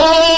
Oh!